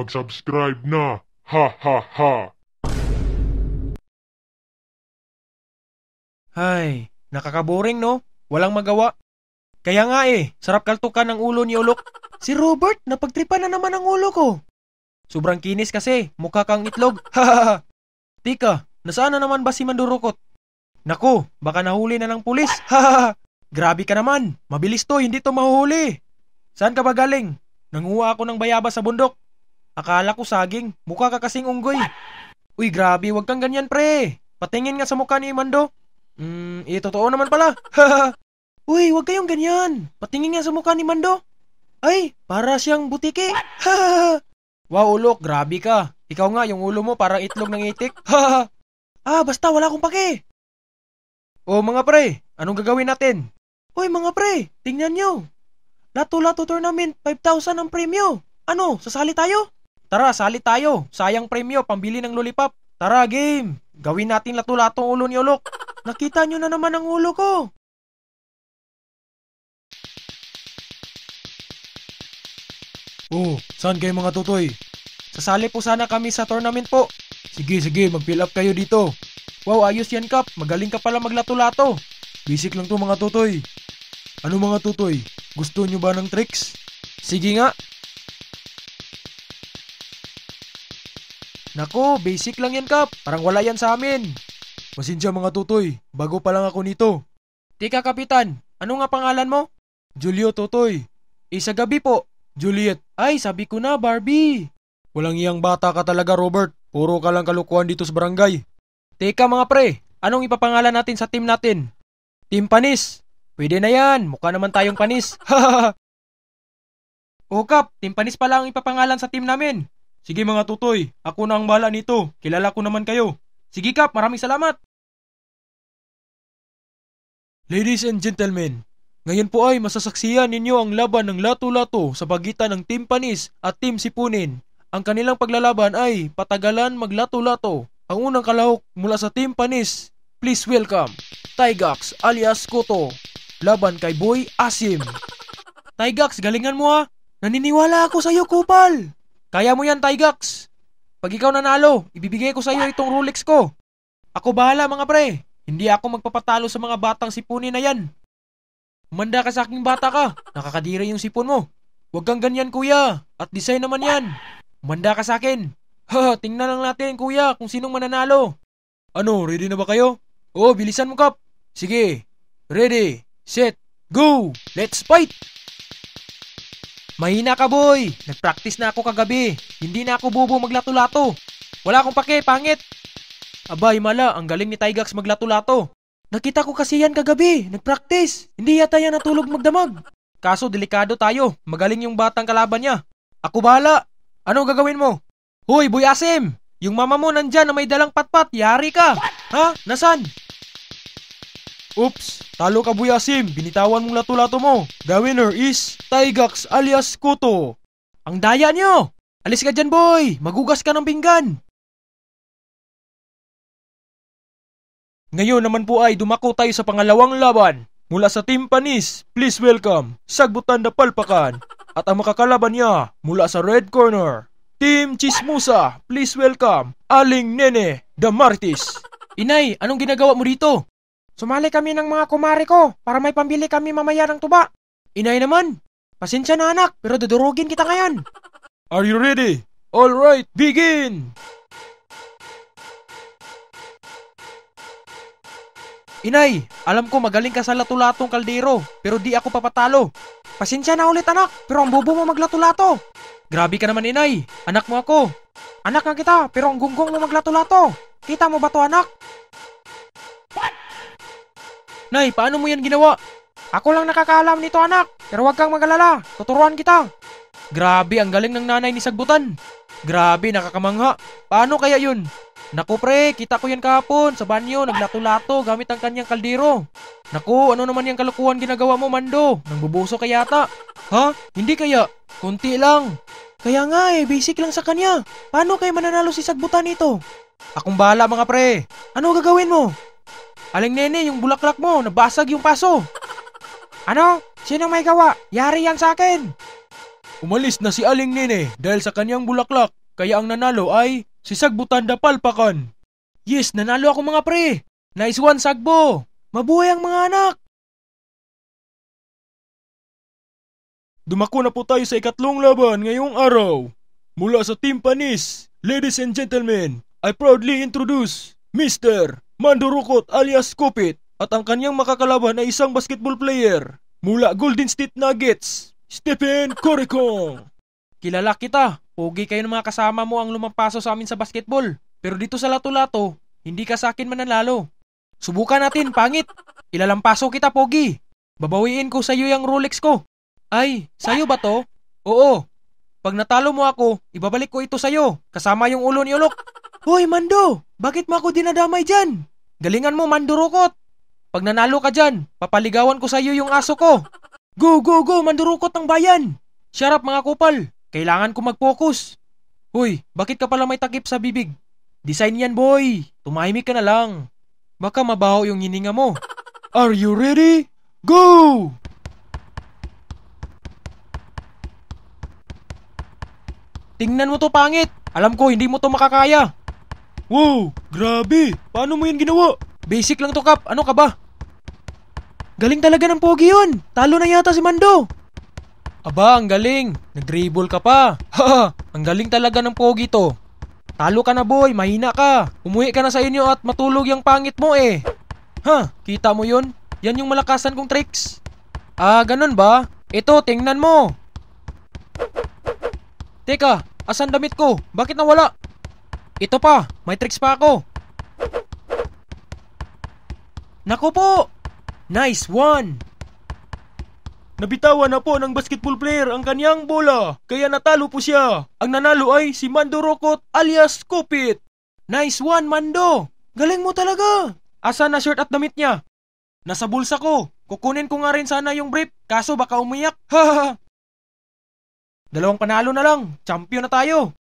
mag-subscribe na. Ha ha ha. Ay, nakakaboring no? Walang magawa. Kaya nga eh, sarap kaltukan ng ulo ni Ulok. Si Robert, napagtripan na naman ang ulo ko. Sobrang kinis kasi, mukha kang itlog. Tika, nasaan na naman ba si Mandurukot? Naku, baka nahuli na ng pulis. Grabe ka naman, mabilis to, hindi to mahuhuli. Saan ka ba galing? Nanguha ako ng bayabas sa bundok. Akala ko saging, mukha ka kasing unggoy. Uy, grabe, wag kang ganyan pre. Patingin nga sa mukha ni Mando. Hmm, eh, totoo naman pala. Uy, wag kayong ganyan. Patingin nga sa mukha ni Mando. Ay, para siyang butike. wow, ulok, grabe ka. Ikaw nga, yung ulo mo parang itlog ng itik. ah, basta wala akong pake. O mga pre, anong gagawin natin? Uy mga pre, tingnan nyo. Lato-lato tournament, 5,000 ang premyo. Ano, sasali tayo? Tara, sali tayo. Sayang premyo, pambili ng lollipop. Tara, game. Gawin natin lato-lato ulo ni Ulok. Nakita nyo na naman ang ulo ko. Oh, saan kayo mga tutoy? Sasali po sana kami sa tournament po. Sige, sige, mag-fill up kayo dito. Wow, ayos yan, Kap. Magaling ka pala maglato-lato. Basic lang to mga tutoy. Ano mga tutoy? Gusto nyo ba ng tricks? Sige nga. Nako, basic lang yan, Kap. Parang wala yan sa amin. Pasensya mga tutoy. Bago pa lang ako nito. Tika, Kapitan. Ano nga pangalan mo? Julio Tutoy. Isa gabi po. Juliet. Ay, sabi ko na, Barbie. Walang iyang bata ka talaga, Robert. Puro ka lang kalukuhan dito sa barangay. Teka mga pre, anong ipapangalan natin sa team natin? Team Panis. Pwede na yan, mukha naman tayong panis. o Kap, Team Panis pala ang ipapangalan sa team namin. Sige mga tutoy, ako na ang bahala nito. Kilala ko naman kayo. Sige Kap, maraming salamat. Ladies and gentlemen, ngayon po ay masasaksiyan ninyo ang laban ng lato-lato sa pagitan ng Team Panis at Team Sipunin. Ang kanilang paglalaban ay patagalan maglato-lato. Ang unang kalahok mula sa Team Panis, please welcome, Tygax alias Koto, laban kay Boy Asim. Tygax, galingan mo ha. Naniniwala ako sa iyo, Kupal. Kaya mo yan, Tygax. Pag ikaw nanalo, ibibigay ko sa iyo itong Rolex ko. Ako bahala mga pre. Hindi ako magpapatalo sa mga batang sipunin na yan. Umanda ka sa aking bata ka. Nakakadira yung sipon mo. Huwag kang ganyan kuya. At design naman yan. Umanda ka sa akin. Ha, tingnan lang natin kuya kung sinong mananalo. Ano, ready na ba kayo? Oo, bilisan mo kap. Sige. Ready, set, go! Let's fight! Mahina ka boy. Nagpractice na ako kagabi. Hindi na ako bubo maglato-lato. Wala akong pake, pangit. Abay mala, ang galing ni Tygax maglato-lato. Nakita ko kasi yan kagabi. Nagpractice. Hindi yata yan natulog magdamag. Kaso delikado tayo. Magaling yung batang kalaban niya. Ako bahala. Ano gagawin mo? Hoy, Boy Asim! Yung mama mo nandyan na may dalang patpat, yari ka! Ha? Nasaan? Oops, talo ka Boy Asim, binitawan mong lato-lato mo. The winner is Tygax alias Kuto. Ang daya niyo! Alis ka dyan boy, magugas ka ng pinggan. Ngayon naman po ay dumako tayo sa pangalawang laban. Mula sa Team Panis, please welcome, Sagbutan na Palpakan. At ang makakalaban niya mula sa red corner, Team Chismusa, please welcome Aling Nene the Martis. Inay, anong ginagawa mo dito? Sumali kami ng mga kumare ko para may pambili kami mamaya ng tuba. Inay naman, pasensya na anak pero dudurugin kita ngayon. Are you ready? All right, begin! Inay, alam ko magaling ka sa lato-latong kaldero pero di ako papatalo. Pasensya na ulit anak pero ang bobo mo maglato-lato. Grabe ka naman, inay. Anak mo ako. Anak nga kita, pero ang gunggong mo maglato-lato. Kita mo ba to, anak? Nay, paano mo yan ginawa? Ako lang nakakaalam nito, anak. Pero wag kang magalala. Tuturuan kita. Grabe, ang galing ng nanay ni Sagbutan. Grabe, nakakamangha. Paano kaya yun? Naku pre, kita ko yan kahapon sa banyo, naglato-lato gamit ang kanyang kaldero. Naku, ano naman yung kalukuhan ginagawa mo, Mando? Nangbubuso ka yata. Ha? Hindi kaya? Kunti lang. Kaya nga eh, basic lang sa kanya. Paano kayo mananalo si Sagbutan nito? Akong bahala mga pre. Ano gagawin mo? Aling nene, yung bulaklak mo, nabasag yung paso. Ano? Sino may gawa? Yari yan sa akin. Umalis na si Aling Nene dahil sa kanyang bulaklak, kaya ang nanalo ay si Sagbutan Palpakan. Yes, nanalo ako mga pre. Nice one, Sagbo. Mabuhay ang mga anak. Dumako na po tayo sa ikatlong laban ngayong araw. Mula sa Team Panis, ladies and gentlemen, I proudly introduce Mr. Mandurukot alias Kupit at ang kanyang makakalaban ay isang basketball player mula Golden State Nuggets, Stephen Coricong. Kilala kita, pogi kayo ng mga kasama mo ang lumampaso sa amin sa basketball. Pero dito sa lato-lato, hindi ka sa akin mananalo. Subukan natin, pangit. Ilalampaso kita, pogi. Babawiin ko sa iyo yung Rolex ko. Ay, sa'yo ba to? Oo. Pag natalo mo ako, ibabalik ko ito sa'yo, kasama yung ulo ni Ulok. Hoy, Mando! Bakit mo ako dinadamay dyan? Galingan mo, Mandurukot! Pag nanalo ka dyan, papaligawan ko sa'yo yung aso ko. Go, go, go, Mandurukot ng bayan! Shut up, mga kupal! Kailangan ko mag-focus. Hoy, bakit ka pala may takip sa bibig? Design yan, boy! Tumahimik ka na lang. Baka mabaho yung hininga mo. Are you ready? Go! Tingnan mo to pangit. Alam ko hindi mo to makakaya. Wow, grabe. Paano mo yan ginawa? Basic lang to, Kap. Ano ka ba? Galing talaga ng pogi yun. Talo na yata si Mando. Aba, ang galing. Nag-dribble ka pa. Ha, ang galing talaga ng pogi to. Talo ka na boy, mahina ka. Umuwi ka na sa inyo at matulog yung pangit mo eh. Ha, kita mo yun? Yan yung malakasan kong tricks. Ah, ganun ba? Ito, tingnan mo. Teka, asan damit ko? Bakit nawala? Ito pa, may tricks pa ako. Naku po! Nice one! Nabitawan na po ng basketball player ang kanyang bola, kaya natalo po siya. Ang nanalo ay si Mando Rokot alias Kupit. Nice one, Mando! Galing mo talaga! Asan na shirt at damit niya? Nasa bulsa ko. Kukunin ko nga rin sana yung brief, kaso baka umiyak. Ha Dalawang panalo na lang. Champion na tayo.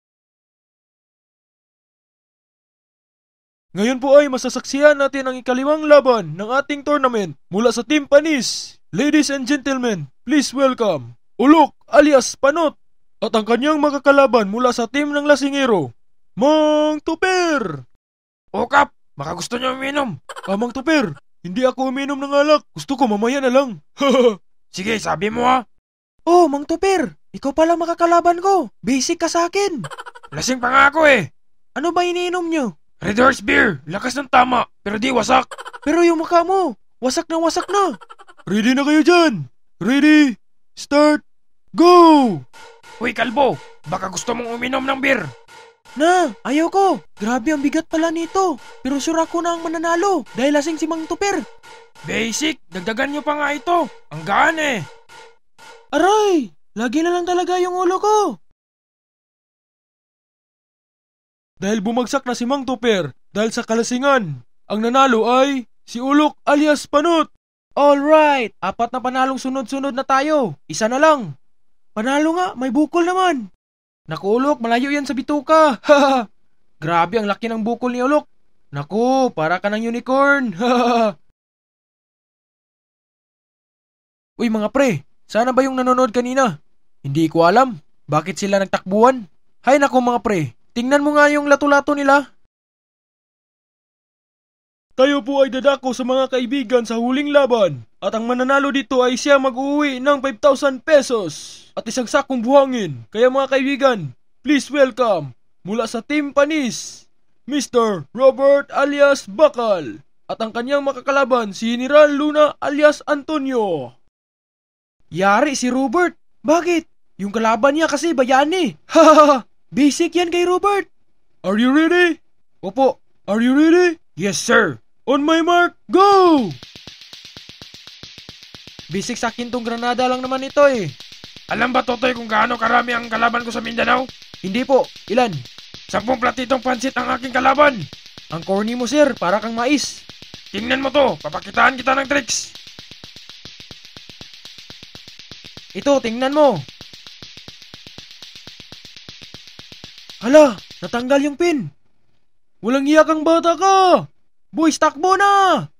Ngayon po ay masasaksihan natin ang ikalimang laban ng ating tournament mula sa Team Panis. Ladies and gentlemen, please welcome Ulok alias Panot at ang kanyang makakalaban mula sa team ng Lasingero, Mang Tuper! O Kap, baka gusto niyo uminom. Ah, Mang Tuper, hindi ako uminom ng alak. Gusto ko mamaya na lang. Sige, sabi mo ha. Oh, Mang Tuper, ikaw pala makakalaban ko. Basic ka sa akin. Lasing pa nga ako eh. Ano ba iniinom nyo? Red Horse Beer, lakas ng tama, pero di wasak. Pero yung mukha mo, wasak na wasak na. Ready na kayo dyan? Ready, start, go! Uy, kalbo, baka gusto mong uminom ng beer. Na, ayaw ko. Grabe ang bigat pala nito. Pero sure ako na ang mananalo dahil lasing si Mang Tuper. Basic, dagdagan nyo pa nga ito. Ang gaan eh. Aray, lagi na lang talaga yung ulo ko. Dahil bumagsak na si Mang Tuper dahil sa kalasingan. Ang nanalo ay si Ulok alias Panut. Alright, apat na panalong sunod-sunod na tayo. Isa na lang. Panalo nga, may bukol naman. Naku, Ulok, malayo yan sa bituka. Grabe, ang laki ng bukol ni Ulok. Naku, para ka ng unicorn. Uy mga pre, sana ba yung nanonood kanina? Hindi ko alam. Bakit sila nagtakbuhan? Hay nako mga pre, tingnan mo nga yung lato-lato nila. Tayo po ay dadako sa mga kaibigan sa huling laban at ang mananalo dito ay siya mag-uwi ng 5,000 pesos at isang sakong buhangin. Kaya mga kaibigan, please welcome mula sa Team Panis, Mr. Robert alias Bakal at ang kanyang makakalaban si General Luna alias Antonio. Yari si Robert. Bakit? Yung kalaban niya kasi bayani. Hahaha. Basic yan kay Robert. Are you ready? Opo. Are you ready? Yes, sir. On my mark, go! Basic sa akin tong granada lang naman ito eh. Alam ba, Totoy, kung gaano karami ang kalaban ko sa Mindanao? Hindi po. Ilan? Sampung platitong pansit ang aking kalaban. Ang corny mo, sir. Para kang mais. Tingnan mo to. Papakitaan kita ng tricks. Ito, tingnan mo. Hala, natanggal yung pin. Walang iyak ang bata ka. Boys, takbo na!